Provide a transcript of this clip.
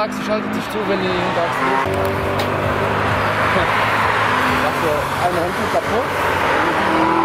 Vorderachse schaltet sich zu, wenn die Hinterachse geht. Eine Hände kaputt.